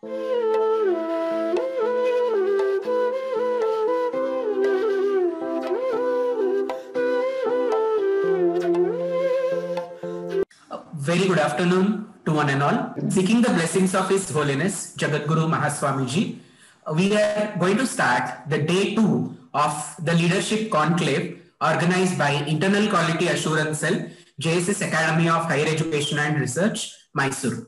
Very good afternoon to one and all. Seeking the blessings of His Holiness Jagadguru Mahaswamiji, we are going to start the day two of the leadership conclave organized by Internal Quality Assurance Cell, JSS Academy of Higher Education and Research, Mysuru.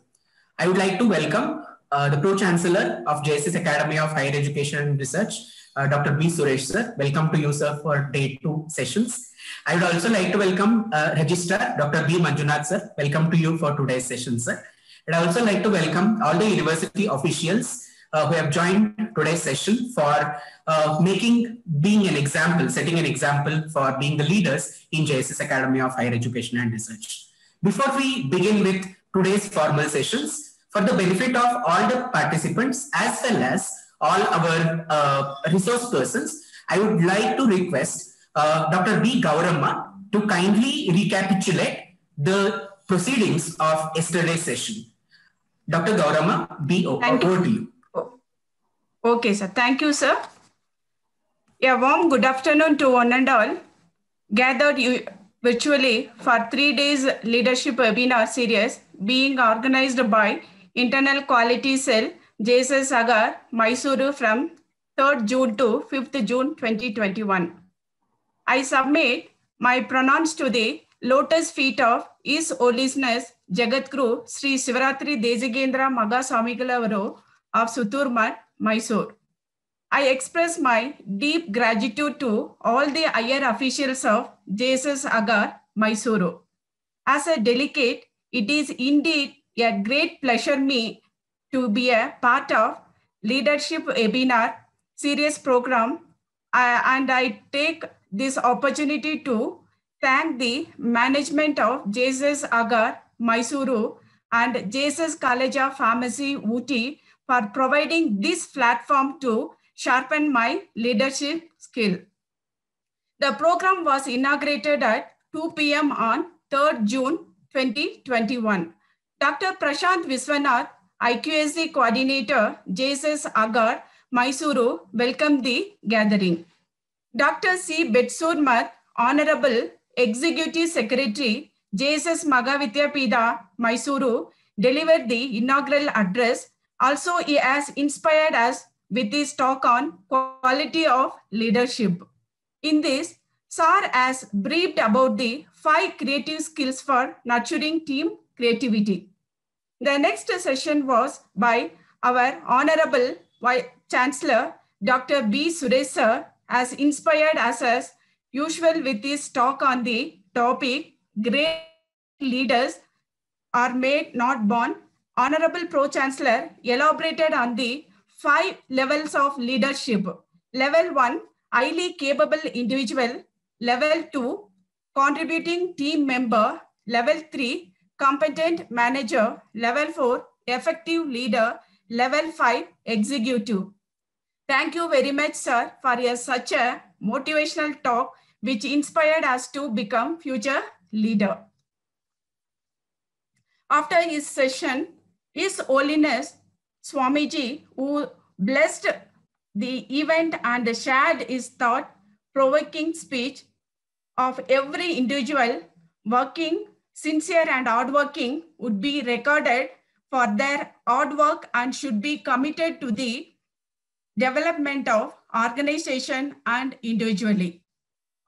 I would like to welcome uh, the Pro Chancellor of JSS Academy of Higher Education and Research, uh, Dr. B. Suresh, sir. Welcome to you, sir, for day two sessions. I would also like to welcome uh, Registrar Dr. B. Manjunath, sir. Welcome to you for today's session, sir. And I also like to welcome all the university officials uh, who have joined today's session for uh, making, being an example, setting an example for being the leaders in JSS Academy of Higher Education and Research. Before we begin with today's formal sessions, for the benefit of all the participants as well as all our uh, resource persons, I would like to request uh, Dr. B. Gauramma to kindly recapitulate the proceedings of yesterday's session. Dr. Gauramma, B. O. Thank over to you. Okay, sir. Thank you, sir. A warm good afternoon to one and all. Gathered you virtually for three days leadership webinar series being organized by Internal Quality Cell, JSS AHER, Mysuru from 3rd June to 5th June 2021. I submit my pronouns to the lotus feet of His Holiness Jagadguru Sri Sivaratri Deshikendra Maga Swamigalaru of Suttur Math, Mysore. I express my deep gratitude to all the higher officials of JSS AHER, Mysuru. As a delegate, it is indeed a great pleasure me to be a part of leadership webinar series program uh, and I take this opportunity to thank the management of JSS AHER, Mysuru and JSS College of Pharmacy, Ooty for providing this platform to sharpen my leadership skill. The program was inaugurated at 2 p.m. on 3rd June 2021. Dr. Prashant Viswanath, IQAC Coordinator, JSS AHER, Mysuru, welcomed the gathering. Dr. C. Betsurmath, Honorable Executive Secretary, JSS Mahavidyapeetha, Mysuru, delivered the inaugural address. Also, he has inspired us with his talk on quality of leadership. In this, SAR has briefed about the five creative skills for nurturing team creativity. The next session was by our Honorable Chancellor, Dr. B. Suresh as inspired us as usual with his talk on the topic, Great Leaders are Made Not Born. Honorable Pro Chancellor elaborated on the five levels of leadership. Level one, highly capable individual. Level two, contributing team member. Level three, competent manager. Level four, effective leader. Level five, executive. Thank you very much, sir, for your such a motivational talk, which inspired us to become future leader. After his session, His Holiness Swamiji, who blessed the event and shared his thought-provoking speech of every individual working, sincere and hardworking would be recorded for their hard work and should be committed to the development of organization and individually.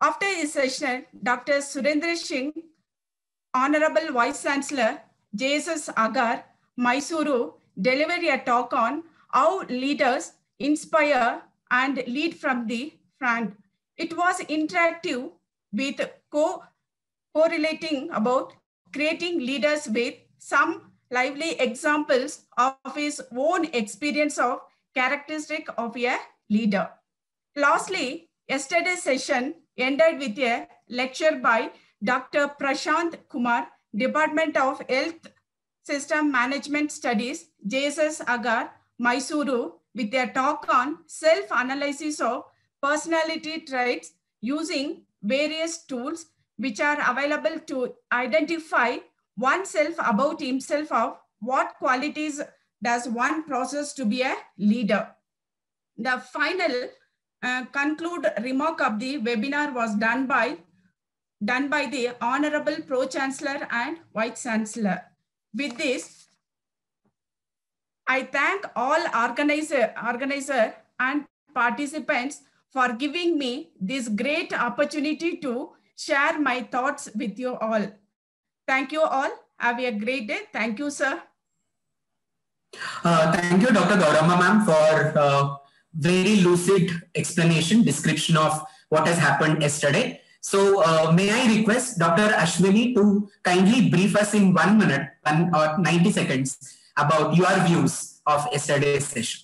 After his session, Dr. Surinder Singh, Honorable Vice Chancellor, JSS AHER, Mysuru, delivered a talk on how leaders inspire and lead from the front. It was interactive with co correlating about creating leaders with some lively examples of his own experience of characteristic of a leader. Lastly, yesterday's session ended with a lecture by Dr. Prashant Kumar, Department of Health System Management Studies, JSS AHER, Mysuru, with a talk on self-analysis of personality traits using various tools which are available to identify oneself about himself of what qualities does one process to be a leader. The final uh, conclude remark of the webinar was done by done by the Honorable Pro Chancellor and Vice Chancellor. With this, I thank all organizer, organizer and participants for giving me this great opportunity to share my thoughts with you all. Thank you all. Have a great day. Thank you, sir. Uh, thank you, Dr. Gauramma ma'am, for uh, very lucid explanation, description of what has happened yesterday. So uh, may I request Dr. Ashwini to kindly brief us in one minute one or 90 seconds about your views of yesterday's session.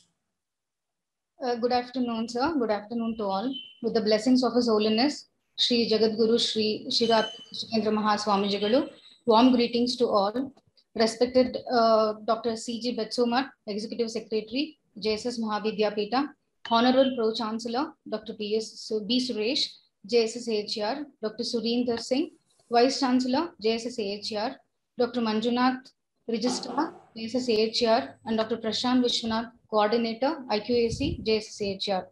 Uh, good afternoon, sir. Good afternoon to all. With the blessings of His Holiness, Sri Jagadguru Sri Shirat Shikendra Mahaswami Jagalu, warm greetings to all. Respected uh, Dr. C.G. Betsurmath, Executive Secretary, JSS Mahavidyapeetha, Honorable Pro Chancellor, Dr. B.S. B. Suresh, JSS AHR, Dr. Surinder Singh, Vice Chancellor, JSS AHR, Dr. Manjunath, Registrar, JSS AHR, and Dr. Prashant Vishwanath, Coordinator, IQAC, JSS AHR.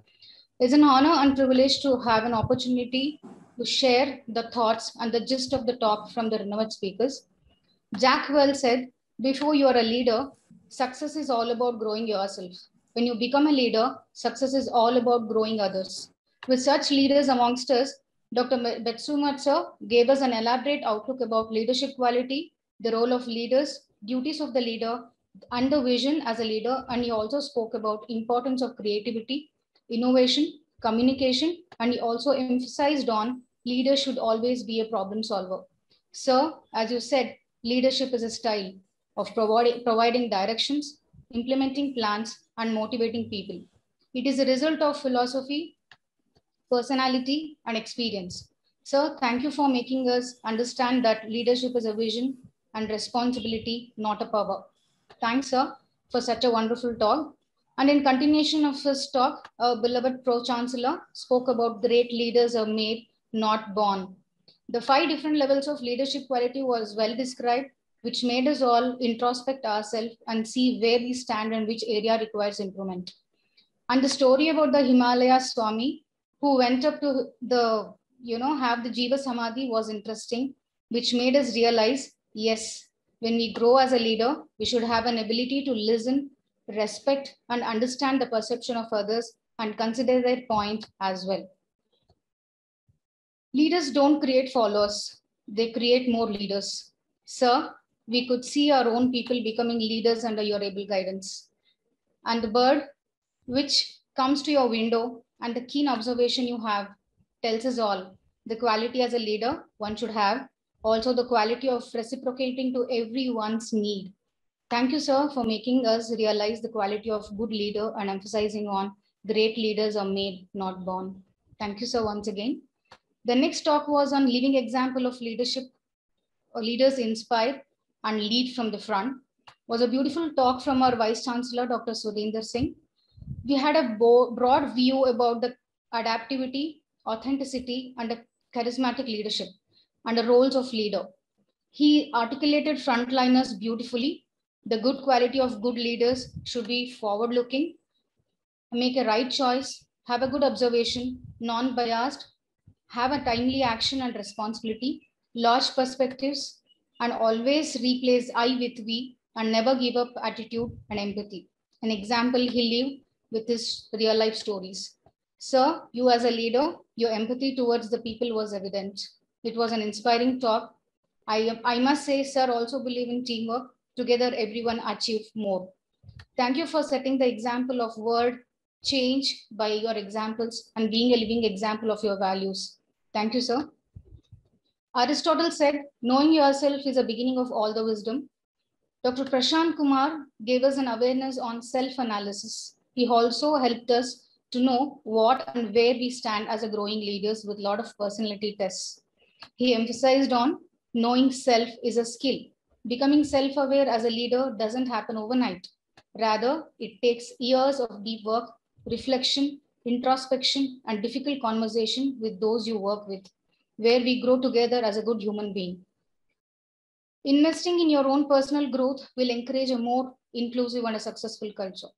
It's an honor and privilege to have an opportunity to share the thoughts and the gist of the talk from the renowned speakers. Jack Welch said, before you are a leader, success is all about growing yourself. When you become a leader, success is all about growing others. With such leaders amongst us, Dr. Betsurmath sir gave us an elaborate outlook about leadership quality, the role of leaders, duties of the leader, and the vision as a leader. And he also spoke about importance of creativity, innovation, communication, and he also emphasized on leaders should always be a problem solver. Sir, as you said, leadership is a style of providing, providing directions, implementing plans, and motivating people. It is a result of philosophy, personality, and experience. Sir, thank you for making us understand that leadership is a vision and responsibility, not a power. Thanks, sir, for such a wonderful talk. And in continuation of his talk, our beloved Pro Chancellor spoke about great leaders are made, not born. The five different levels of leadership quality was well described, which made us all introspect ourselves and see where we stand and which area requires improvement. And the story about the Himalaya Swami, who went up to the, you know, have the Jiva Samadhi was interesting, which made us realize, yes, when we grow as a leader, we should have an ability to listen, respect, and understand the perception of others and consider their point as well. Leaders don't create followers, they create more leaders. Sir, we could see our own people becoming leaders under your able guidance. And the bird which comes to your window and the keen observation you have tells us all the quality as a leader one should have, also the quality of reciprocating to everyone's need. Thank you, sir, for making us realize the quality of good leader and emphasizing on great leaders are made, not born. Thank you, sir, once again. The next talk was on living example of leadership leaders inspire and lead from the front was a beautiful talk from our Vice Chancellor, Dr. Surinder Singh. We had a broad view about the adaptivity, authenticity, and the charismatic leadership and the roles of leader. He articulated frontliners beautifully. The good quality of good leaders should be forward looking, make a right choice, have a good observation, non biased, have a timely action and responsibility, large perspectives, and always replace I with we and never give up attitude and empathy. An example he lived with his real life stories. Sir, you as a leader, your empathy towards the people was evident. It was an inspiring talk. I, I must say, sir, also believe in teamwork. Together, everyone achieve more. Thank you for setting the example of word change by your examples and being a living example of your values. Thank you, sir. Aristotle said, knowing yourself is the beginning of all the wisdom. Dr. Prashant Kumar gave us an awareness on self-analysis. He also helped us to know what and where we stand as a growing leaders with a lot of personality tests. He emphasized on knowing self is a skill. Becoming self-aware as a leader doesn't happen overnight. Rather, it takes years of deep work, reflection, introspection, and difficult conversation with those you work with, where we grow together as a good human being. Investing in your own personal growth will encourage a more inclusive, and a successful culture.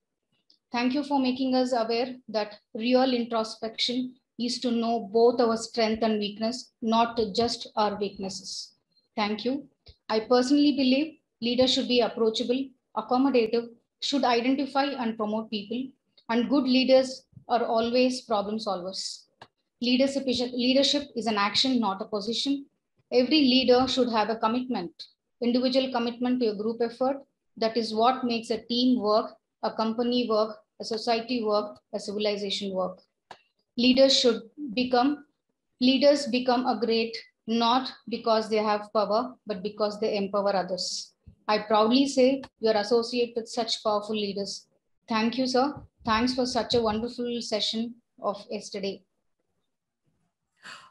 Thank you for making us aware that real introspection is to know both our strength and weakness, not just our weaknesses. Thank you. I personally believe leaders should be approachable, accommodative, should identify and promote people, and good leaders are always problem solvers. Leadership is, leadership is an action, not a position. Every leader should have a commitment, individual commitment to a group effort. That is what makes a team work, a company work, a society work, a civilization work. Leaders should become, leaders become a great not because they have power, but because they empower others. I proudly say you're associated with such powerful leaders. Thank you, sir. Thanks for such a wonderful session of yesterday.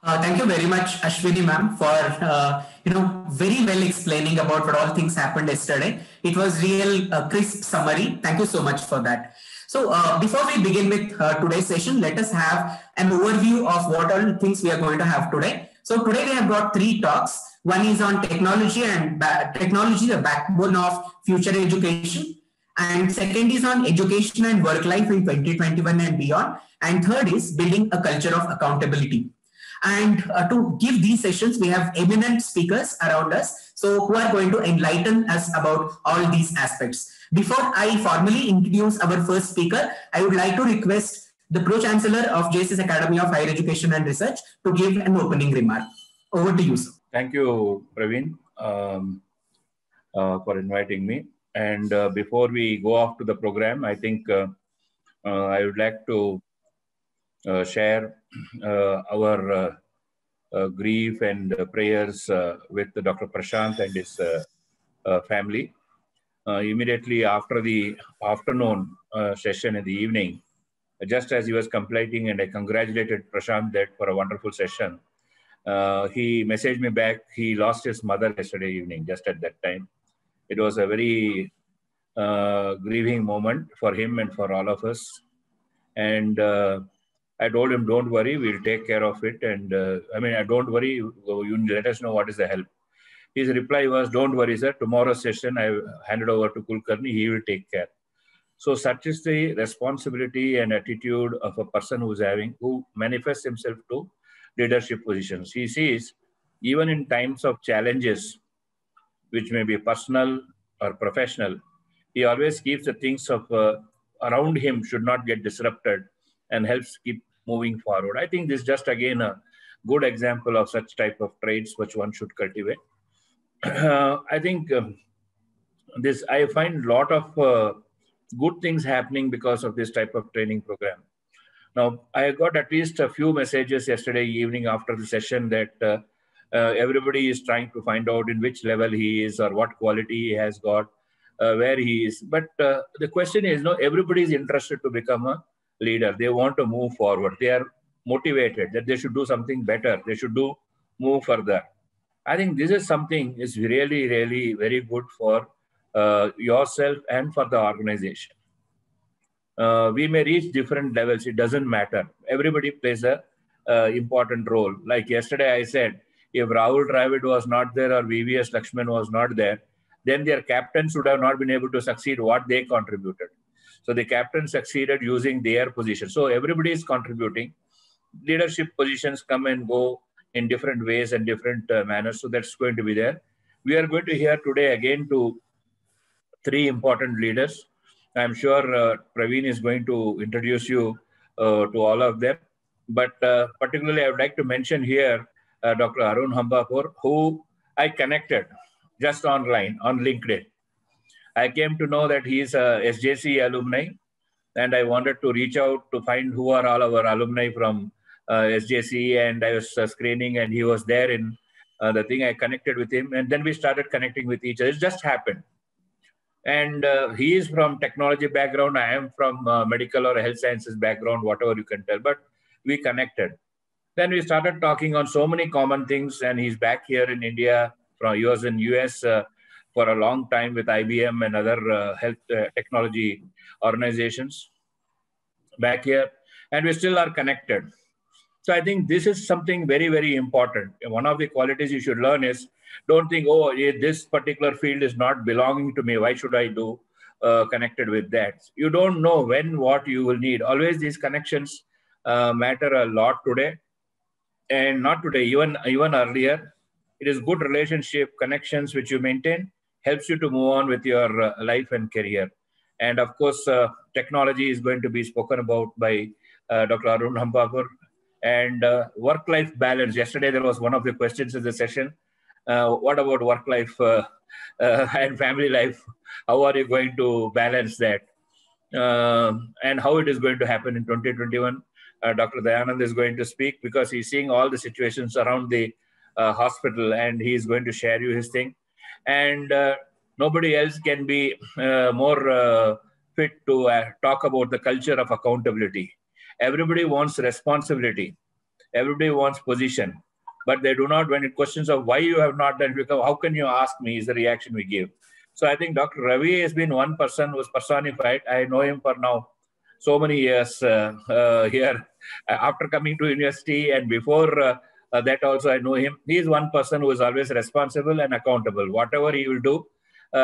Uh, thank you very much, Ashwini ma'am, for uh, you know very well explaining about what all things happened yesterday. It was real uh, crisp summary. Thank you so much for that. So uh, before we begin with uh, today's session, let us have an overview of what all things we are going to have today. So today we have got three talks. One is on technology and technology, the backbone of future education. And second is on education and work life in 2021 and beyond. And third is building a culture of accountability. And uh, to give these sessions, we have eminent speakers around us. So who are going to enlighten us about all these aspects. Before I formally introduce our first speaker, I would like to request the Pro-Chancellor of JSS Academy of Higher Education and Research to give an opening remark. Over to you, sir. Thank you, Praveen, um, uh, for inviting me. And uh, before we go off to the program, I think uh, uh I would like to uh, share uh, our grief and prayers with Dr. Prashant and his family. immediately after the afternoon session in the evening, just as he was completing, and I congratulated Prashant that for a wonderful session. Uh, he messaged me back. He lost his mother yesterday evening, just at that time. It was a very uh, grieving moment for him and for all of us. And uh, I told him, don't worry, we'll take care of it. And uh, I mean, I don't worry, you let us know what is the help. His reply was, don't worry, sir, tomorrow's session I handed over to Kulkarni, he will take care. So such is the responsibility and attitude of a person who's having, who manifests himself to leadership positions. He sees, even in times of challenges, which may be personal or professional, he always keeps the things of uh, around him should not get disrupted and helps keep moving forward. I think this is just again a good example of such type of traits which one should cultivate. Uh, I think um, this I find a lot of uh, good things happening because of this type of training program. Now, I got at least a few messages yesterday evening after the session that uh, uh, everybody is trying to find out in which level he is or what quality he has got, uh, where he is. But uh, the question is, no, everybody is interested to become a leader. They want to move forward. They are motivated that they should do something better. They should do move further. I think this is something is really, really very good for uh, yourself and for the organization. Uh, we may reach different levels. It doesn't matter. Everybody plays a uh, important role. Like yesterday, I said, if Rahul Dravid was not there or VVS Laxman was not there, then their captains would have not been able to succeed what they contributed. So the captain succeeded using their position. So everybody is contributing. Leadership positions come and go in different ways and different uh, manners. So that's going to be there. We are going to hear today again to three important leaders. I'm sure uh, Praveen is going to introduce you uh, to all of them. But uh, particularly, I would like to mention here uh, Dr. Arun Hampapur, who I connected just online on LinkedIn. I came to know that he is a SJC alumni, and I wanted to reach out to find who are all our alumni from uh, SJC, and I was uh, screening, and he was there in the thing. I connected with him, and then we started connecting with each other. It just happened and uh, he is from technology background. I am from uh, medical or health sciences background whatever you can tell. But we connected. Then we started talking on so many common things and he's back here in india from he was in us uh, for a long time with ibm and other uh, health uh, technology organizations back here. And we still are connected. So i think this is something very very important. One of the qualities you should learn is don't think, oh, this particular field is not belonging to me. Why should I do? uh, connected with that. You don't know when what you will need. Always these connections uh, matter a lot today, and not today, even even earlier. It is good relationship connections which you maintain helps you to move on with your uh, life and career. And of course, uh, technology is going to be spoken about by uh, Dr. Arun Hampapur. And uh, work-life balance. Yesterday there was one of the questions in the session. What about work-life and family life? How are you going to balance that? and how it is going to happen in 2021? uh, Dr. Dayanand is going to speak because he's seeing all the situations around the uh, hospital and he's going to share you his thing. And uh, nobody else can be uh, more uh, fit to uh, talk about the culture of accountability. Everybody wants responsibility. Everybody wants position, but they do not when it questions of why you have not done it, how can you ask me is the reaction we give. So I think Dr. Ravi has been one person who's personified. I know him for now so many years uh, uh, here after coming to university and before uh, that also I know him. He is one person who is always responsible and accountable. Whatever he will do,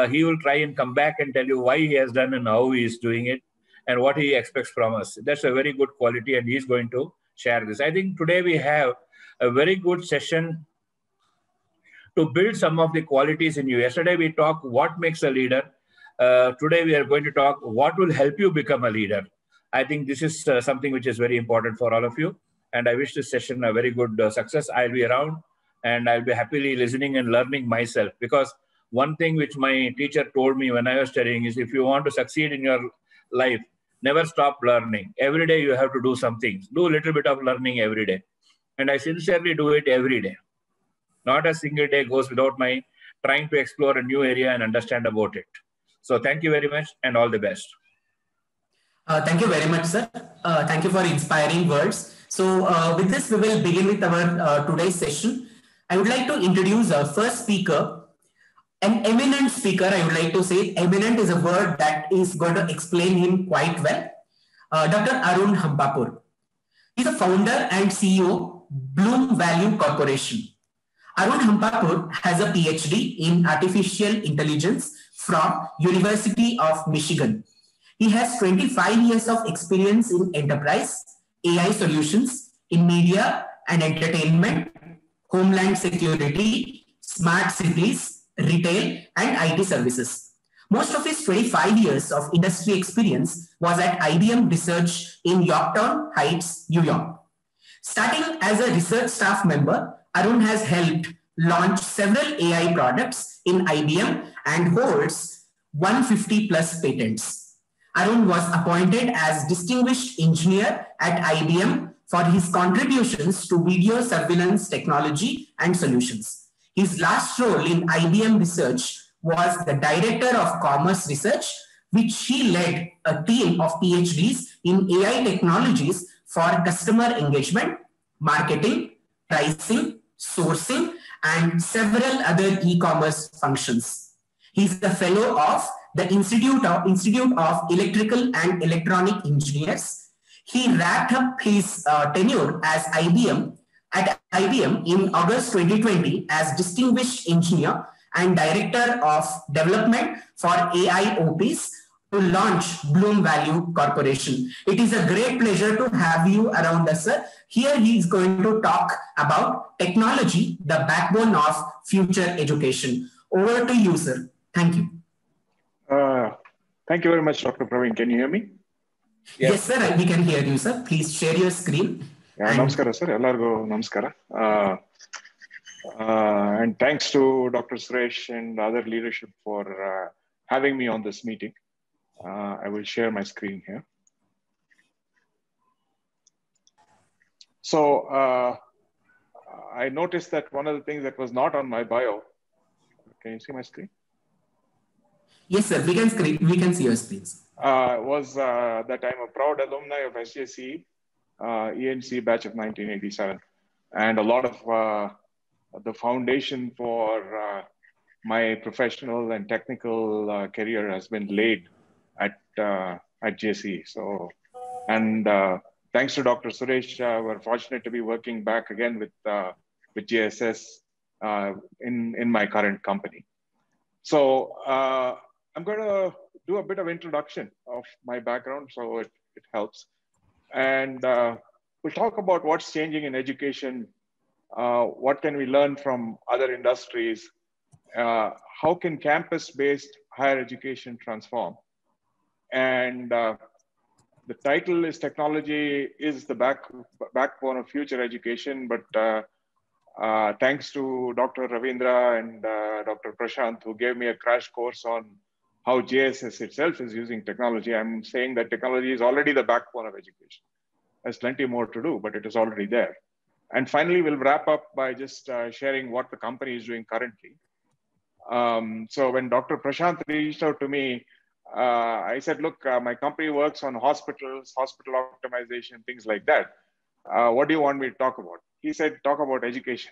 he will try and come back and tell you why he has done and how he is doing it and what he expects from us. That's a very good quality, and he's going to share this. I think today we have a very good session to build some of the qualities in you. Yesterday we talked what makes a leader. Uh, today we are going to talk what will help you become a leader. I think this is uh, something which is very important for all of you. And I wish this session a very good uh, success. I'll be around and I'll be happily listening and learning myself because one thing which my teacher told me when I was studying is if you want to succeed in your life, never stop learning. Every day you have to do something. Do a little bit of learning every day. And I sincerely do it every day. Not a single day goes without my trying to explore a new area and understand about it. So thank you very much and all the best. Uh, thank you very much, sir. Uh, thank you for inspiring words. So uh, with this, we will begin with our uh, today's session. I would like to introduce our first speaker, an eminent speaker. I would like to say eminent is a word that is going to explain him quite well. Uh, Dr. Arun Hampapur. He's a founder and CEO, Bloom Value Corporation. Arun Hampapur has a PhD in artificial intelligence from University of Michigan he has 25 years of experience in enterprise, AI solutions, in media and entertainment, homeland security, smart cities, retail, and IT services. Most of his 25 years of industry experience was at IBM Research in Yorktown Heights, New York. Starting as a research staff member, Arun has helped launch several AI products in IBM and holds 150 plus patents. Arun was appointed as Distinguished Engineer at IBM for his contributions to video surveillance technology and solutions. His last role in IBM Research was the Director of Commerce Research, which he led a team of PhDs in AI technologies for customer engagement, marketing, pricing, sourcing, and several other e-commerce functions. He's the fellow of the Institute of, Institute of Electrical and Electronic Engineers. He wrapped up his uh, tenure as IBM at IBM in August 2020 as Distinguished Engineer and Director of Development for AIOps to launch Bloom Value Corporation. It is a great pleasure to have you around us, sir. Here he is going to talk about technology, the backbone of future education. Over to you, sir. Thank you. Uh, thank you very much, Dr. Praveen. Can you hear me? Yes, yes sir. We can hear you, sir. Please share your screen. Yeah, and... namaskara, sir. Ellargo namaskara. Uh, uh, and thanks to Dr. Suresh and other leadership for uh, having me on this meeting. Uh, I will share my screen here. So uh, I noticed that one of the things that was not on my bio, can you see my screen? Yes, sir. We can screen, we can see your screens. Uh, was uh, that I'm a proud alumni of SJC uh, ENC batch of 1987, and a lot of uh, the foundation for uh, my professional and technical uh, career has been laid at at JC. So, and thanks to Dr. Suresh, we're fortunate to be working back again with with JSS in in my current company. So I'm going to do a bit of introduction of my background so it, it helps. And uh, we'll talk about what's changing in education, uh, what can we learn from other industries, uh, how can campus-based higher education transform? And uh, the title is technology is the back, backbone of future education, but uh, uh, thanks to Dr. Ravindra and uh, Dr. Prashant, who gave me a crash course on how JSS itself is using technology. I'm saying that technology is already the backbone of education. There's plenty more to do, but it is already there. And finally, we'll wrap up by just uh, sharing what the company is doing currently. Um, so when Dr. Prashant reached out to me, uh, I said, look, uh, my company works on hospitals, hospital optimization, things like that. Uh, what do you want me to talk about? He said, talk about education.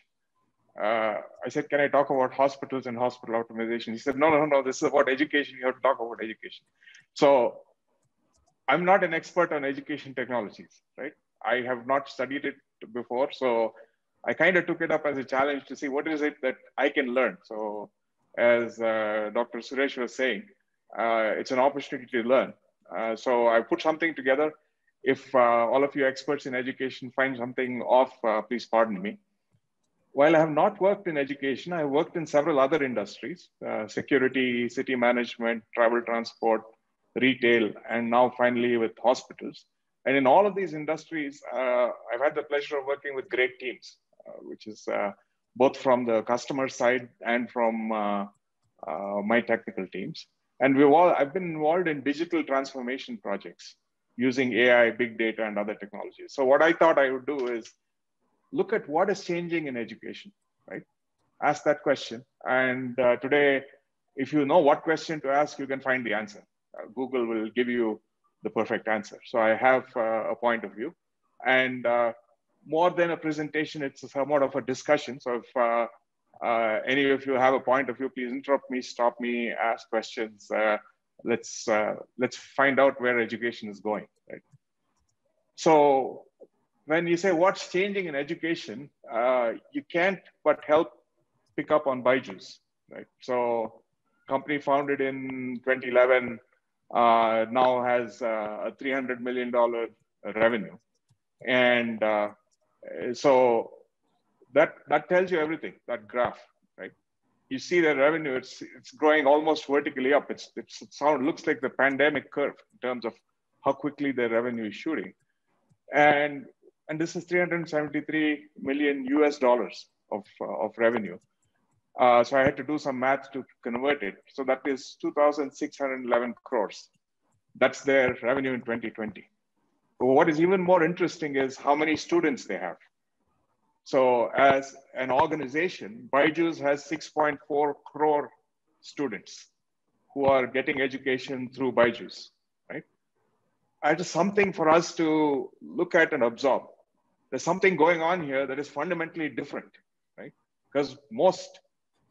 Uh, I said, can I talk about hospitals and hospital optimization? He said, no, no, no, this is about education. You have to talk about education. So I'm not an expert on education technologies, right? I have not studied it before. So I kind of took it up as a challenge to see what is it that I can learn. So as uh, Dr. Suresh was saying, uh, it's an opportunity to learn. Uh, so I put something together if uh, all of you experts in education find something off, uh, please pardon me. While I have not worked in education, I worked in several other industries, uh, security, city management, travel transport, retail, and now finally with hospitals. And in all of these industries, uh, I've had the pleasure of working with great teams, which is both from the customer side and from my technical teams. And we've all, I've been involved in digital transformation projects using AI, big data, and other technologies. So what I thought I would do is look at what is changing in education, right? Ask that question. And uh, today, if you know what question to ask, you can find the answer. Uh, Google will give you the perfect answer. So I have uh, a point of view. And uh, more than a presentation, it's somewhat of a discussion. So if uh, uh, any of you have a point of view, please interrupt me, stop me, ask questions. Let's uh, let's find out where education is going right? So when you say what's changing in education uh, you can't but help pick up on Byju's right? So company founded in 2011 uh, now has uh, a 300 million dollar revenue. And uh, so that that tells you everything that graph right? you see the revenue, it's, it's growing almost vertically up. It's, it's, it sound, looks like the pandemic curve in terms of how quickly the revenue is shooting. And, and this is 373 million US dollars of, uh, of revenue. Uh, so I had to do some math to convert it. So that is 2,611 crores. That's their revenue in 2020. But what is even more interesting is how many students they have. So as an organization, Byju's has 6.4 crore students who are getting education through Byju's, right? It is something for us to look at and absorb. There's something going on here that is fundamentally different, right? Because most,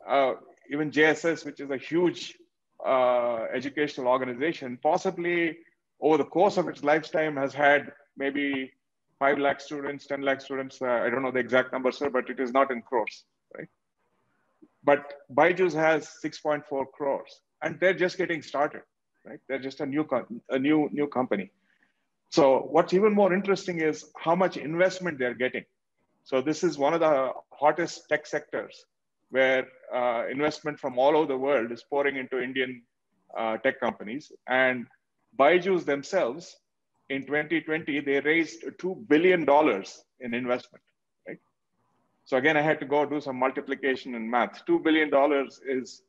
uh, even JSS, which is a huge uh, educational organization, possibly over the course of its lifetime has had maybe 5 lakh students, 10 lakh students. Uh, I don't know the exact number, sir, but it is not in crores, right? But Byju's has 6.4 crores and they're just getting started, right? They're just a new, a new, new company. So what's even more interesting is how much investment they're getting. So this is one of the hottest tech sectors where uh, investment from all over the world is pouring into Indian uh, tech companies. And Byju's themselves in 2020, they raised $2 billion in investment, right? So again, I had to go do some multiplication and math. $2 billion is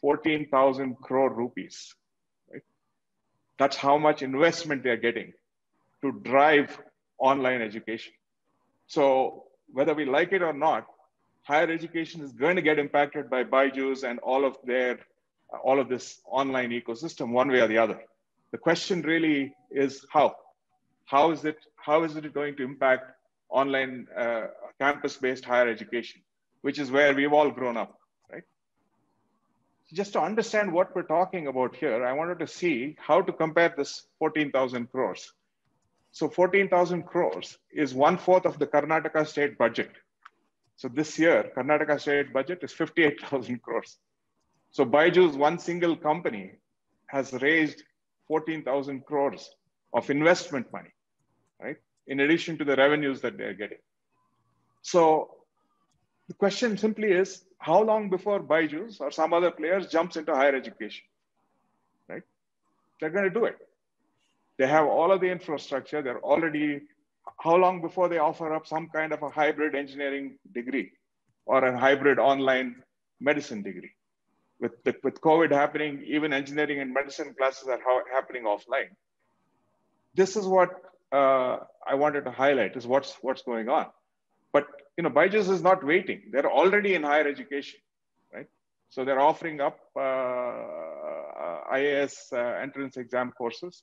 14,000 crore rupees, right? That's how much investment they're getting to drive online education. So whether we like it or not, higher education is going to get impacted by Byju's and all of their, all of this online ecosystem one way or the other. The question really is how? How is it, how is it going to impact online uh, campus-based higher education, which is where we've all grown up, right? Just to understand what we're talking about here, I wanted to see how to compare this 14,000 crores. So 14,000 crores is one fourth of the Karnataka state budget. So this year, Karnataka state budget is 58,000 crores. So Byju's one single company has raised 14,000 crores of investment money, right? In addition to the revenues that they're getting. So the question simply is, how long before Byju's or some other players jumps into higher education, right? They're going to do it. They have all of the infrastructure. They're already, how long before they offer up some kind of a hybrid engineering degree or a hybrid online medicine degree? With, the, with COVID happening, even engineering and medicine classes are happening offline. This is what uh, I wanted to highlight is what's, what's going on. But you know, Byju's is not waiting. They're already in higher education, right? So they're offering up uh, uh, IAS uh, entrance exam courses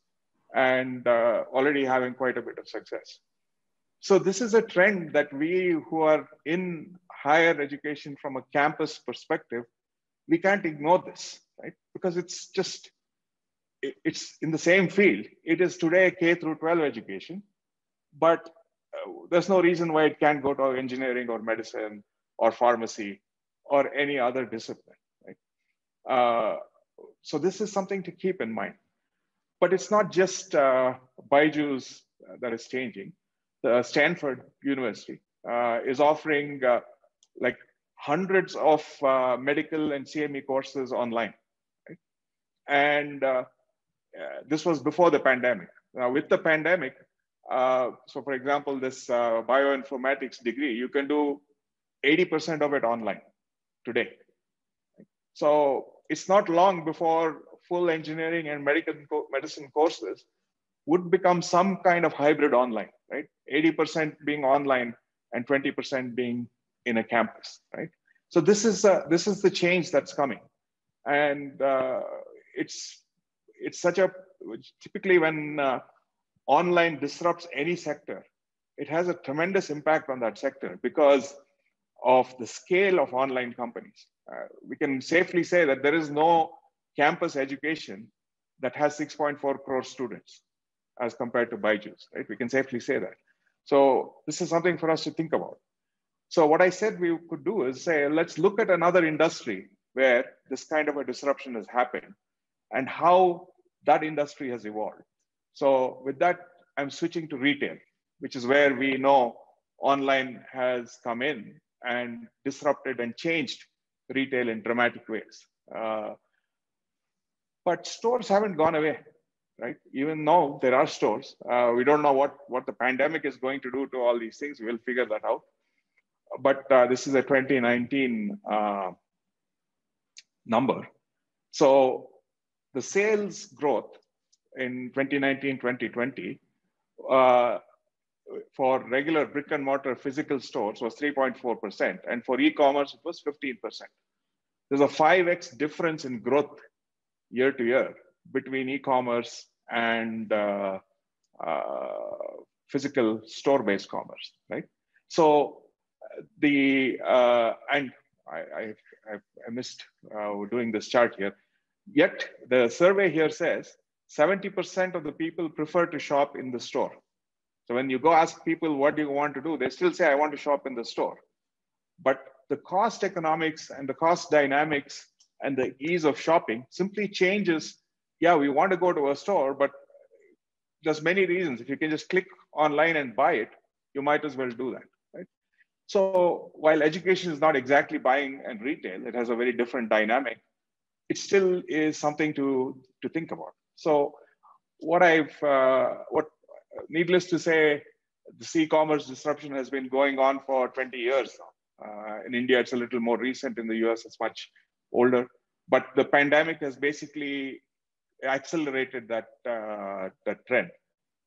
and uh, already having quite a bit of success. So this is a trend that we who are in higher education from a campus perspective, we can't ignore this, right? Because it's just, it's in the same field. It is today K through 12 education, but there's no reason why it can't go to engineering or medicine or pharmacy or any other discipline. Right? Uh, so this is something to keep in mind. But it's not just uh, Byju's that is changing. The Stanford University uh, is offering uh, like hundreds of uh, medical and CME courses online. Right? And uh, this was before the pandemic. Now with the pandemic, uh, so for example, this uh, bioinformatics degree, you can do 80% of it online today. So it's not long before full engineering and medical medicine courses would become some kind of hybrid online, right? 80% being online and 20% being in a campus, right? So this is uh, this is the change that's coming, and uh, it's it's such a typically when uh, online disrupts any sector, it has a tremendous impact on that sector because of the scale of online companies. Uh, we can safely say that there is no campus education that has 6.4 crore students as compared to Byju's, right? We can safely say that. So this is something for us to think about. So what I said we could do is say, let's look at another industry where this kind of a disruption has happened and how that industry has evolved. So with that, I'm switching to retail, which is where we know online has come in and disrupted and changed retail in dramatic ways. Uh, but stores haven't gone away, right? Even though there are stores, uh, we don't know what, what the pandemic is going to do to all these things. We'll figure that out. But uh, this is a 2019 uh, number. So the sales growth in 2019, 2020, uh, for regular brick and mortar physical stores was 3.4%. And for e-commerce, it was 15%. There's a 5x difference in growth year to year between e-commerce and uh, uh, physical store-based commerce, right? So the, uh, and I, I, I missed uh, doing this chart here. Yet the survey here says 70% of the people prefer to shop in the store. So when you go ask people, what do you want to do? They still say, I want to shop in the store. But the cost economics and the cost dynamics and the ease of shopping simply changes. Yeah, we want to go to a store, but there's many reasons. If you can just click online and buy it, you might as well do that. So while education is not exactly buying and retail, it has a very different dynamic. It still is something to, to think about. So what I've, uh, what needless to say, the e-commerce disruption has been going on for 20 years now. Uh, in India, it's a little more recent. In the US, it's much older. But the pandemic has basically accelerated that, uh, that trend.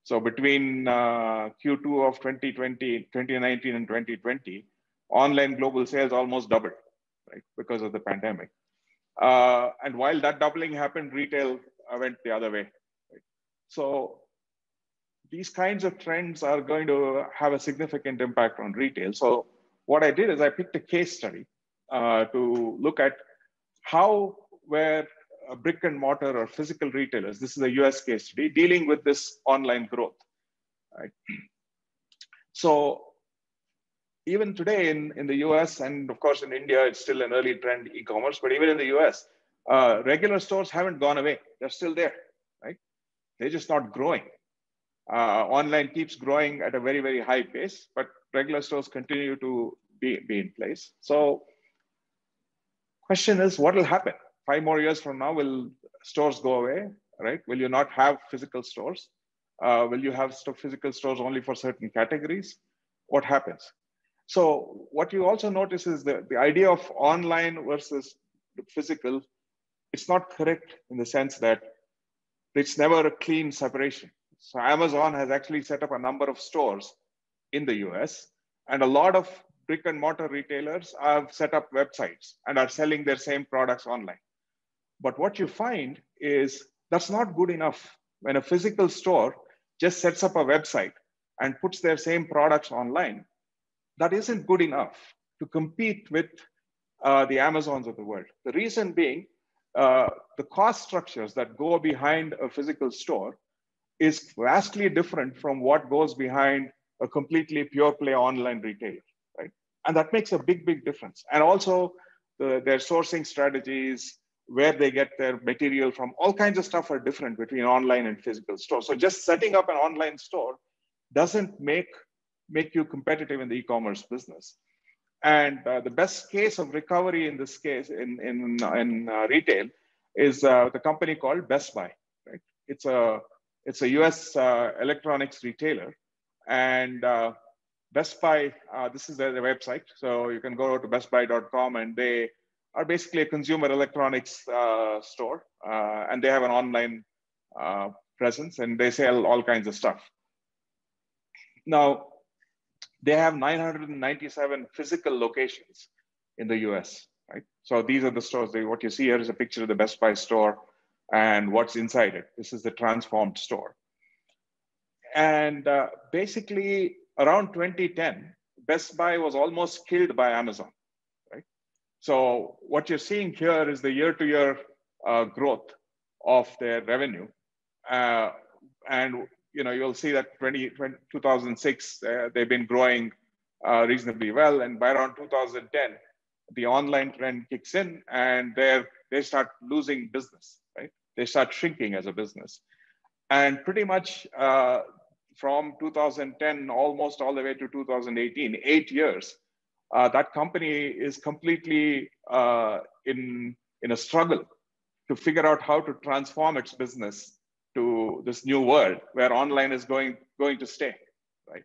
So between uh, Q2 of 2020, 2019 and 2020, online global sales almost doubled, right, because of the pandemic. Uh, and while that doubling happened, retail went the other way. Right? So these kinds of trends are going to have a significant impact on retail. So what I did is I picked a case study uh, to look at how were brick and mortar or physical retailers, this is a US case study, dealing with this online growth. Right? So even today in, in the US and of course in India, it's still an early trend e-commerce, but even in the US, Uh, regular stores haven't gone away. They're still there, right? They're just not growing. Uh, online keeps growing at a very, very high pace, but regular stores continue to be, be in place. So question is, what will happen? Five more years from now, will stores go away, right? Will you not have physical stores? Uh, will you have physical stores only for certain categories? What happens? So what you also notice is that the idea of online versus physical, it's not correct in the sense that it's never a clean separation. So Amazon has actually set up a number of stores in the US, and a lot of brick and mortar retailers have set up websites and are selling their same products online. But what you find is that's not good enough when a physical store just sets up a website and puts their same products online. That isn't good enough to compete with uh, the Amazons of the world. The reason being, uh, the cost structures that go behind a physical store is vastly different from what goes behind a completely pure play online retailer, right? And that makes a big, big difference. And also the, their sourcing strategies, where they get their material from, all kinds of stuff are different between online and physical store. So just setting up an online store doesn't make, make you competitive in the e-commerce business. And uh, the best case of recovery in this case, in, in, in uh, retail, is uh, the company called Best Buy. Right? It's a it's a US uh, electronics retailer, and uh, Best Buy. Uh, this is their, their, website, so you can go to bestbuy.com, and they are basically a consumer electronics uh, store, uh, and they have an online uh, presence, and they sell all kinds of stuff. Now, they have 997 physical locations in the US, right? So these are the stores. They, what you see here is a picture of the Best Buy store and what's inside it. This is the transformed store. And uh, basically, around 2010, Best Buy was almost killed by Amazon? So what you're seeing here is the year-to-year uh, growth of their revenue. Uh, and you know, you'll see that 20, 20 2006, uh, they've been growing uh, reasonably well. And by around 2010, the online trend kicks in and they they start losing business, right? They start shrinking as a business. And pretty much uh, from 2010, almost all the way to 2018, eight years, uh, that company is completely uh, in, in a struggle to figure out how to transform its business to this new world where online is going, going to stay, right?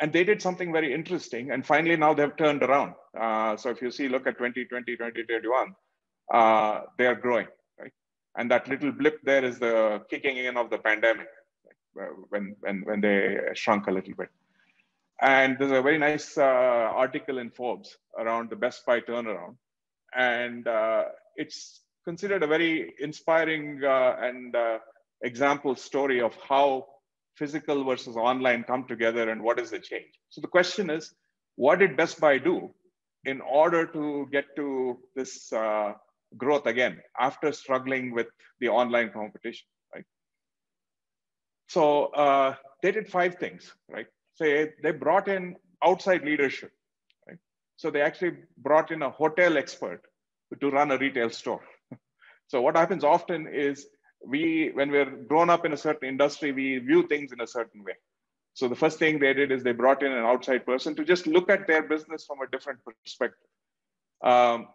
And they did something very interesting. And finally, now they've turned around. Uh, so if you see, look at 2020, 2021, uh, they are growing, right? And that little blip there is the kicking in of the pandemic right? when, when, when they shrunk a little bit. And there's a very nice uh, article in Forbes around the Best Buy turnaround. And uh, it's considered a very inspiring uh, and uh, example story of how physical versus online come together and what is the change. So the question is, what did Best Buy do in order to get to this uh, growth again after struggling with the online competition, right? So uh, they did five things, right? So they brought in outside leadership, right? So they actually brought in a hotel expert to run a retail store. so what happens often is we, when we're grown up in a certain industry, we view things in a certain way. So the first thing they did is they brought in an outside person to just look at their business from a different perspective. Um,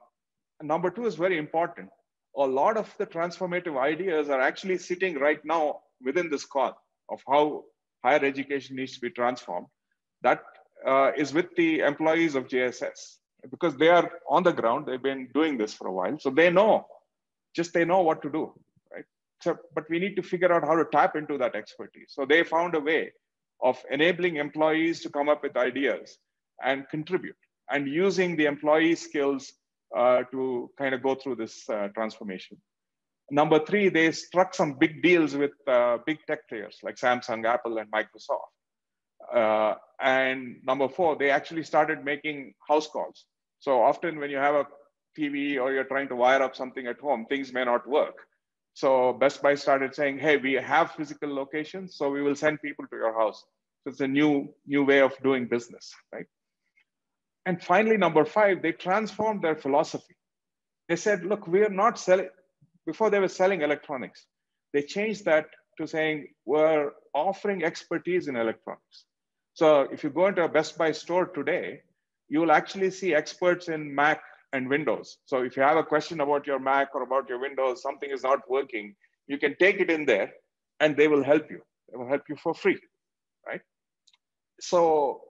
number two is very important. A lot of the transformative ideas are actually sitting right now within this call of how higher education needs to be transformed. That uh, is with the employees of JSS because they are on the ground. They've been doing this for a while, so they know. Just they know what to do. right? So, but we need to figure out how to tap into that expertise. So they found a way of enabling employees to come up with ideas and contribute and using the employee skills uh, to kind of go through this uh, transformation. Number three, they struck some big deals with uh, big tech players like Samsung, Apple, and Microsoft. Uh, and number four, they actually started making house calls. So often when you have a TV or you're trying to wire up something at home, things may not work. So Best Buy started saying, hey, we have physical locations, so we will send people to your house. So it's a new, new way of doing business, right? And finally, number five, they transformed their philosophy. they said, look, we are not selling, before they were selling electronics, they changed that to saying we're offering expertise in electronics. So if you go into a Best Buy store today, you will actually see experts in Mac and Windows. So if you have a question about your Mac or about your Windows, something is not working, you can take it in there and they will help you. They will help you for free, right? So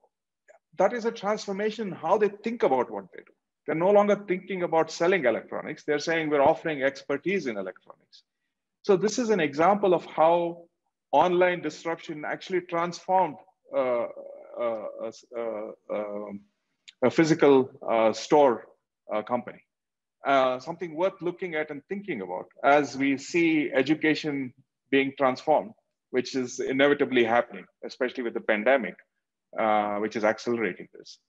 that is a transformation how they think about what they do. They're no longer thinking about selling electronics. They're saying we're offering expertise in electronics. So this is an example of how online disruption actually transformed uh, uh, uh, um, a physical uh, store uh, company. Uh, something worth looking at and thinking about as we see education being transformed, which is inevitably happening, especially with the pandemic, which is accelerating this.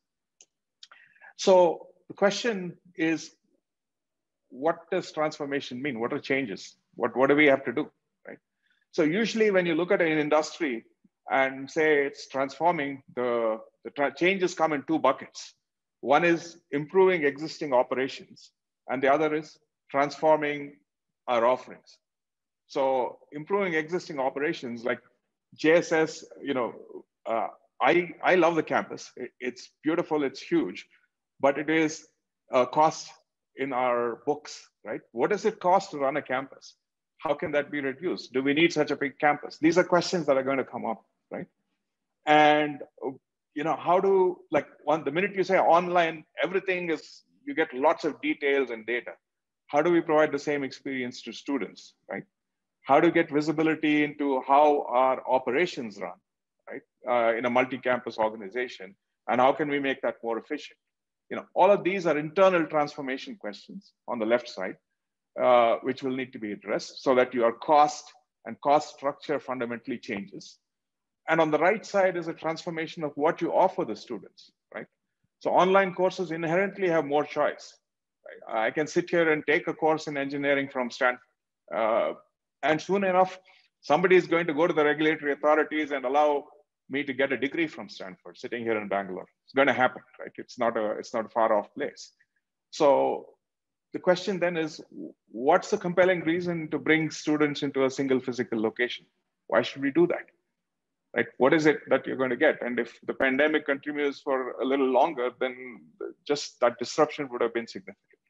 So the question is, what does transformation mean? What are changes? What, what do we have to do, right? So usually when you look at an industry and say it's transforming, the, the tra changes come in two buckets. One is improving existing operations, and the other is transforming our offerings. So improving existing operations like JSS, you know, uh, I, I love the campus. It, it's beautiful, it's huge but it is a cost in our books, right? What does it cost to run a campus? How can that be reduced? Do we need such a big campus? These are questions that are going to come up, right? And you know, how do like one the minute you say online, everything is you get lots of details and data. How do we provide the same experience to students, right? How do to get visibility into how our operations run, right, uh, in a multi-campus organization, and how can we make that more efficient? You know, all of these are internal transformation questions on the left side, uh, which will need to be addressed so that your cost and cost structure fundamentally changes. And on the right side is a transformation of what you offer the students, right? So online courses inherently have more choice. Right? I can sit here and take a course in engineering from Stanford. Uh, and soon enough, somebody is going to go to the regulatory authorities and allow me to get a degree from Stanford sitting here in Bangalore. It's going to happen, right? It's not a it's not a far off place. So the question then is, what's the compelling reason to bring students into a single physical location? Why should we do that? Right? What is it that you're going to get? And if the pandemic continues for a little longer, then just that disruption would have been significant.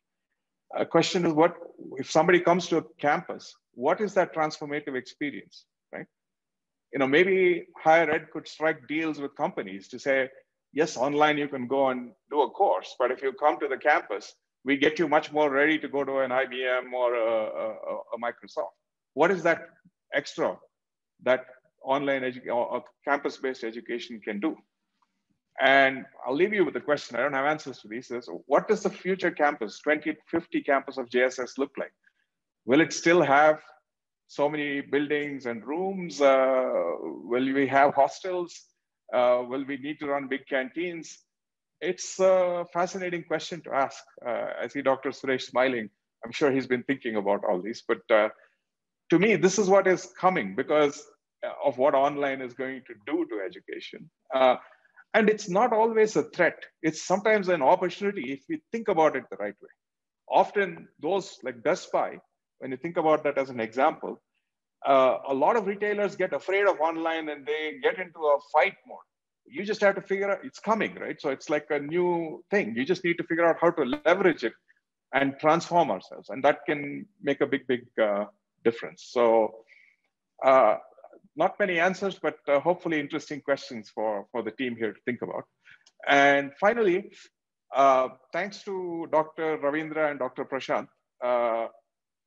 A question is what if somebody comes to a campus, what is that transformative experience? Right? You know, maybe higher ed could strike deals with companies to say, yes, online you can go and do a course, but if you come to the campus, we get you much more ready to go to an IBM or a, a, a Microsoft. What is that extra that online edu- or campus-based education can do? And I'll leave you with the question. I don't have answers to these. Is what does the future campus, 2050 campus of JSS look like? Will it still have so many buildings and rooms? Uh, will we have hostels? Uh, will we need to run big canteens? It's a fascinating question to ask. Uh, I see Dr. Suresh smiling. I'm sure he's been thinking about all these, but uh, to me, this is what is coming because of what online is going to do to education. Uh, and it's not always a threat. It's sometimes an opportunity if we think about it the right way. Often those like Best Buy when you think about that as an example, uh, a lot of retailers get afraid of online and they get into a fight mode. You just have to figure out it's coming, right? So it's like a new thing. You just need to figure out how to leverage it and transform ourselves, and that can make a big, big uh, difference. So, uh, not many answers, but uh, hopefully interesting questions for for the team here to think about. And finally, uh, thanks to Dr. Ravindra and Dr. Prashant.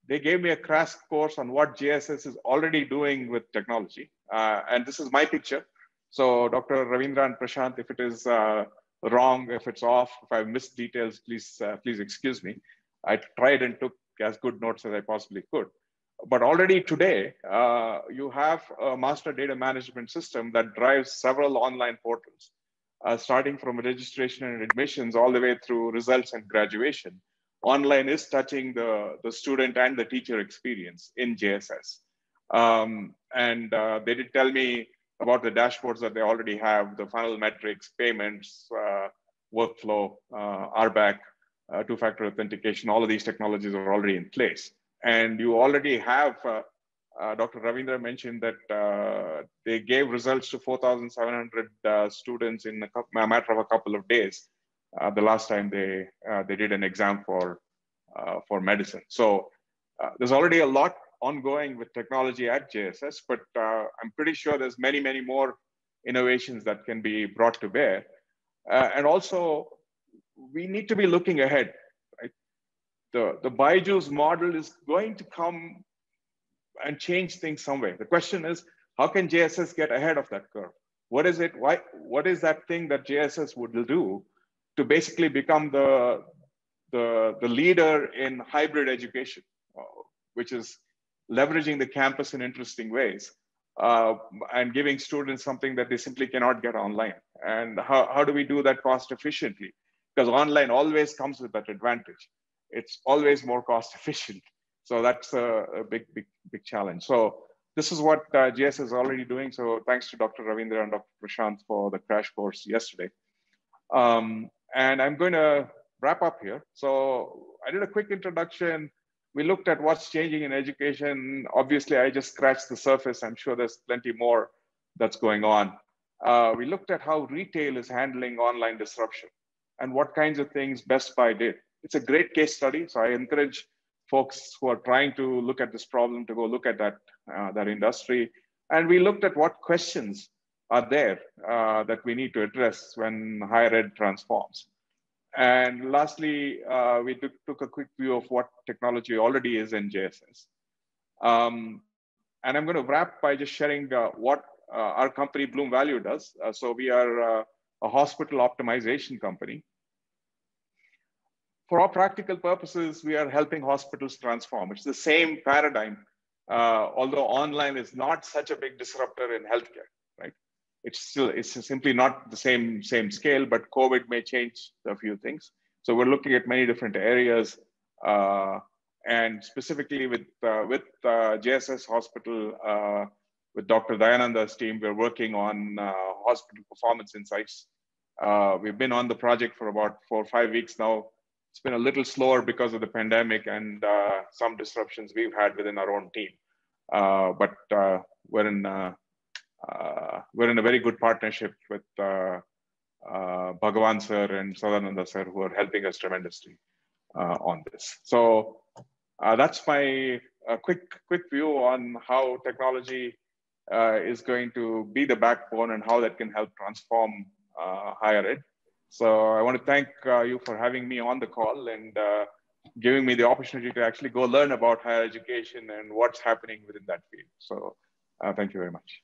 They gave me a crash course on what JSS is already doing with technology. Uh, and this is my picture. So Dr. Ravindra and Prashant, if it is uh, wrong, if it's off, if I've missed details, please, uh, please excuse me. I tried and took as good notes as I possibly could. But already today, uh, you have a master data management system that drives several online portals, uh, starting from registration and admissions all the way through results and graduation online is touching the, the student and the teacher experience in JSS. Um, and uh, they did tell me about the dashboards that they already have, the funnel metrics, payments, uh, workflow, uh, RBAC, uh, two-factor authentication, all of these technologies are already in place. And you already have, uh, uh, Dr. Ravindra mentioned that uh, they gave results to 4,700 uh, students in a, matter of a couple of days. Uh, the last time they uh, they did an exam for uh, for medicine. So uh, there's already a lot ongoing with technology at JSS, but I'm pretty sure there's many, many more innovations that can be brought to bear. and also, we need to be looking ahead. Right? The, the BYJU'S model is going to come and change things some way. The question is, how can JSS get ahead of that curve? What is it? Why? What is that thing that JSS would do to basically become the the, the leader in hybrid education, uh, which is leveraging the campus in interesting ways uh, and giving students something that they simply cannot get online. And how, how do we do that cost efficiently? because online always comes with that advantage. It's always more cost efficient. So that's a, a big, big, big challenge. So this is what uh, JSS is already doing. So thanks to Dr. Ravindra and Dr. Prashant for the crash course yesterday. Um, and I'm going to wrap up here. So I did a quick introduction. We looked at what's changing in education. Obviously, I just scratched the surface. I'm sure there's plenty more that's going on. Uh, we looked at how retail is handling online disruption and what kinds of things Best Buy did. It's a great case study. So I encourage folks who are trying to look at this problem to go look at that, uh, that industry. And we looked at what questions are there uh, that we need to address when higher ed transforms. And lastly, uh, we took, took, a quick view of what technology already is in JSS. Um, and I'm going to wrap by just sharing uh, what uh, our company Bloom Value does. Uh, so we are a hospital optimization company for all practical purposes, we are helping hospitals transform. It's the same paradigm, uh, although online is not such a big disruptor in healthcare, right? It's still, it's simply not the same, same scale, but COVID may change a few things. So we're looking at many different areas, uh, and specifically with, uh, with uh, JSS Hospital, uh, with Dr. Dayananda's team, we're working on uh, hospital performance insights. we've been on the project for about four or five weeks now it's been a little slower because of the pandemic and uh, some disruptions we've had within our own team. Uh, but uh, we're in uh, uh, we're in a very good partnership with uh, Bhagavan sir and Sadananda sir, who are helping us tremendously on this. So that's my quick quick view on how technology is going to be the backbone and how that can help transform higher ed. So I want to thank uh, you for having me on the call and uh, giving me the opportunity to actually go learn about higher education and what's happening within that field. So uh, thank you very much.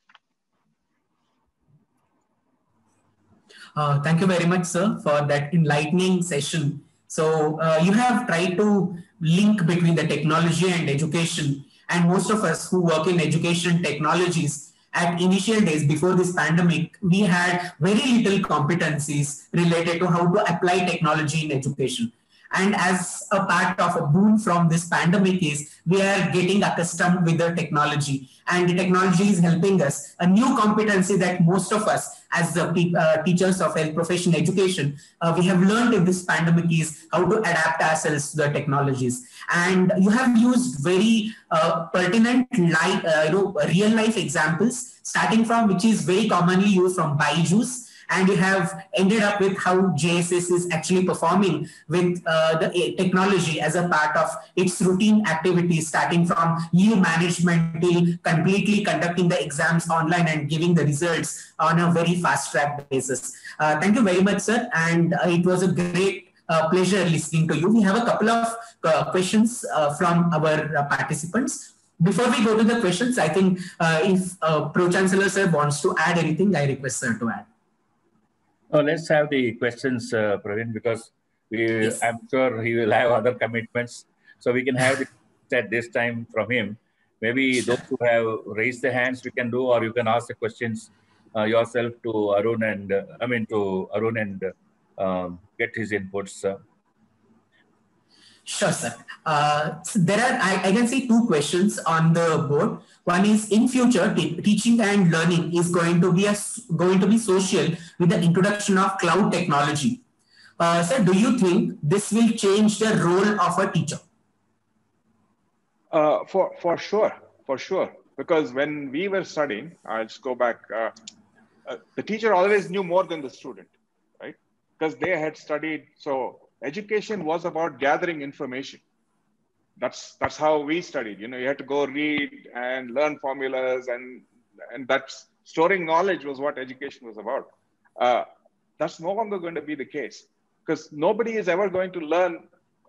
Uh, thank you very much, sir, for that enlightening session. So uh, you have tried to link between the technology and education. And most of us who work in education technologies at initial days before this pandemic, we had very little competencies related to how to apply technology in education. And as a part of a boon from this pandemic is we are getting accustomed with the technology and the technology is helping us. A new competency that most of us as the uh, teachers of health profession education, uh, we have learned in this pandemic is how to adapt ourselves to the technologies. And you have used very uh, pertinent life, uh, you know, real life examples, starting from which is very commonly used from BYJU'S and you have ended up with how JSS is actually performing with uh, the technology as a part of its routine activities, starting from leave management till completely conducting the exams online and giving the results on a very fast track basis. Uh, thank you very much, sir. And uh, it was a great uh, pleasure listening to you. We have a couple of uh, questions uh, from our participants. Before we go to the questions, I think if Pro Chancellor sir wants to add anything, I request sir to add. Oh, let's have the questions, uh, Praveen, because we, yes. I'm sure he will have other commitments. So we can have it at this time from him. Maybe those who have raised their hands, we can do, or you can ask the questions uh, yourself to Arun and, uh, I mean, to Arun and um, get his inputs. Sure, sir. Uh, so there are, I, I, can see two questions on the board. One is in future, teaching and learning is going to be a, going to be social with the introduction of cloud technology. Uh, sir, do you think this will change the role of a teacher? Uh, for for sure, for sure. Because when we were studying, I'll just go back. Uh, uh, the teacher always knew more than the student, right? Because they had studied. So education was about gathering information. That's that's how we studied. You know, you had to go read and learn formulas, and and that's storing knowledge was what education was about. Uh, that's no longer going to be the case because nobody is ever going to learn.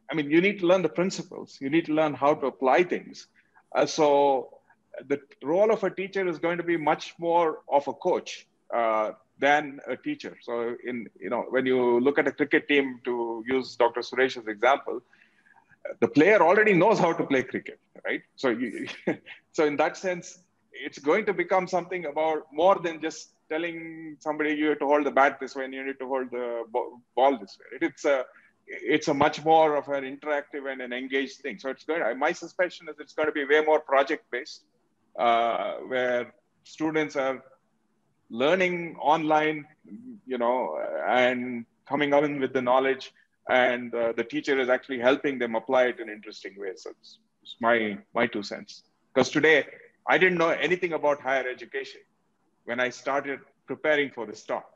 I mean, you need to learn the principles. You need to learn how to apply things. Uh, so the role of a teacher is going to be much more of a coach uh, than a teacher. So in you know when you look at a cricket team, to use Dr. Suresh's example, the player already knows how to play cricket, right? So you, so in that sense, it's going to become something about more than just telling somebody you have to hold the bat this way and you need to hold the ball this way. It's a it's a much more of an interactive and an engaged thing. So it's going. My suspicion is it's going to be way more project based, uh, where students are learning online, you know, and coming in with the knowledge, and uh, the teacher is actually helping them apply it in interesting ways. So it's, it's my my two cents. Because today I didn't know anything about higher education when I started preparing for this talk.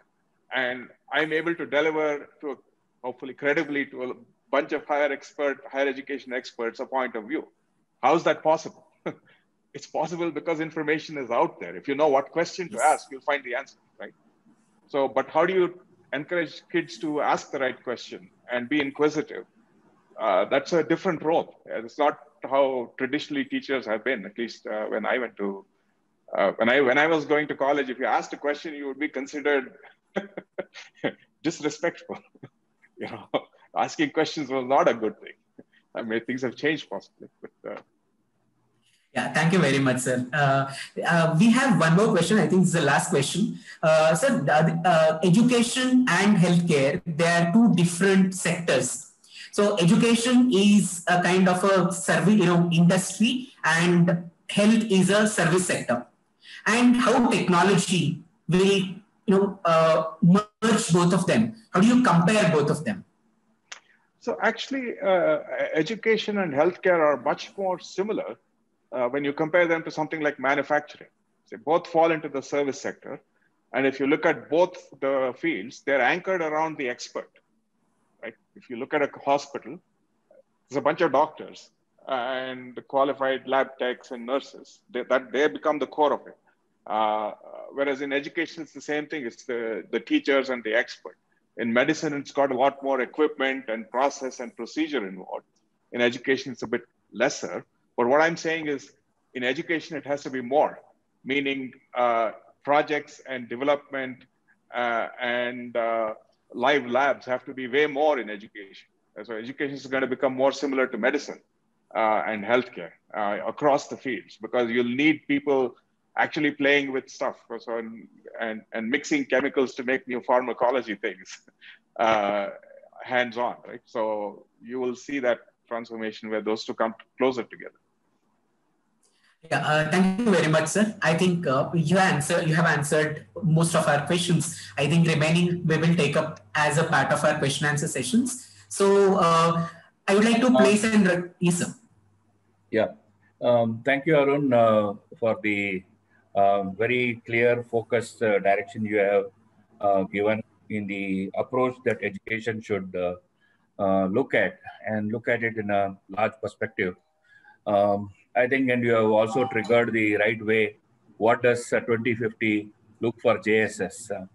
And I'm able to deliver to, hopefully credibly to a bunch of higher expert, higher education experts, a point of view. How's that possible? it's possible because information is out there. If you know what question to ask, you'll find the answer, right? So, but how do you encourage kids to ask the right question and be inquisitive? Uh, that's a different role. It's not how traditionally teachers have been, at least uh, when I went to uh, when I when I was going to college, if you asked a question, you would be considered disrespectful. you know, asking questions was not a good thing. I mean, things have changed possibly, but. Uh, yeah, thank you very much, sir. Uh, uh, we have one more question. I think it's the last question. Uh, sir, uh, education and healthcare, they are two different sectors. So education is a kind of a service, you know, industry and health is a service sector and how technology will you know uh, merge both of them how do you compare both of them so actually uh, education and healthcare are much more similar uh, when you compare them to something like manufacturing they both fall into the service sector and if you look at both the fields they're anchored around the expert right if you look at a hospital there's a bunch of doctors and qualified lab techs and nurses they, that they become the core of it uh, whereas in education, it's the same thing. It's the, the teachers and the expert. In medicine, it's got a lot more equipment and process and procedure involved. In education, it's a bit lesser. But what I'm saying is, in education, it has to be more, meaning uh, projects and development uh, and uh, live labs have to be way more in education. So education is going to become more similar to medicine uh, and healthcare uh, across the fields because you'll need people actually playing with stuff so, and, and, and mixing chemicals to make new pharmacology things uh, hands on, right? So you will see that transformation where those two come closer together. Yeah, uh, thank you very much, sir. I think uh, you answer you have answered most of our questions. I think remaining we will take up as a part of our question answer sessions. So uh, I would like to place and yes, sir. Yeah, um, thank you, Arun, uh, for the um, very clear, focused uh, direction you have uh, given in the approach that education should look at and look at it in a large perspective. Um, I think, and you have also triggered the right way. What does 2050 look for JSS?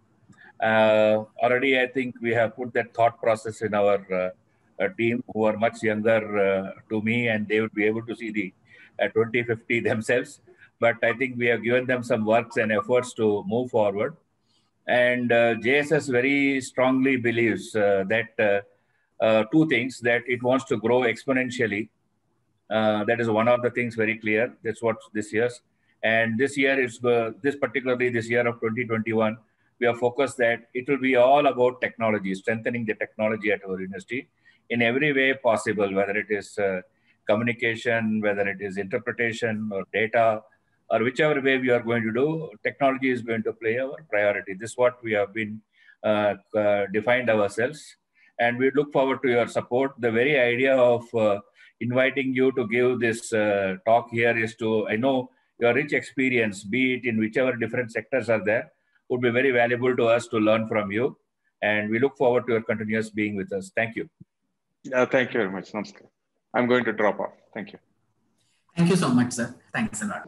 Uh, already, I think we have put that thought process in our team who are much younger to me, and they would be able to see the 2050 themselves but I think we have given them some works and efforts to move forward. And uh, JSS very strongly believes uh, that uh, uh, two things that it wants to grow exponentially. Uh, that is one of the things very clear. That's what this year's. And this year is uh, this particularly this year of 2021. We are focused that it will be all about technology, strengthening the technology at our university in every way possible, whether it is communication, whether it is interpretation or data, or whichever way we are going to do, technology is going to play our priority. This is what we have been uh, uh, defined ourselves. and we look forward to your support. The very idea of uh, inviting you to give this uh, talk here is to, I know your rich experience, be it in whichever different sectors are there, would be very valuable to us to learn from you. And we look forward to your continuous being with us. Thank you. Yeah, thank you very much. Namaskar. I'm going to drop off. Thank you. Thank you so much, sir. Thanks a lot.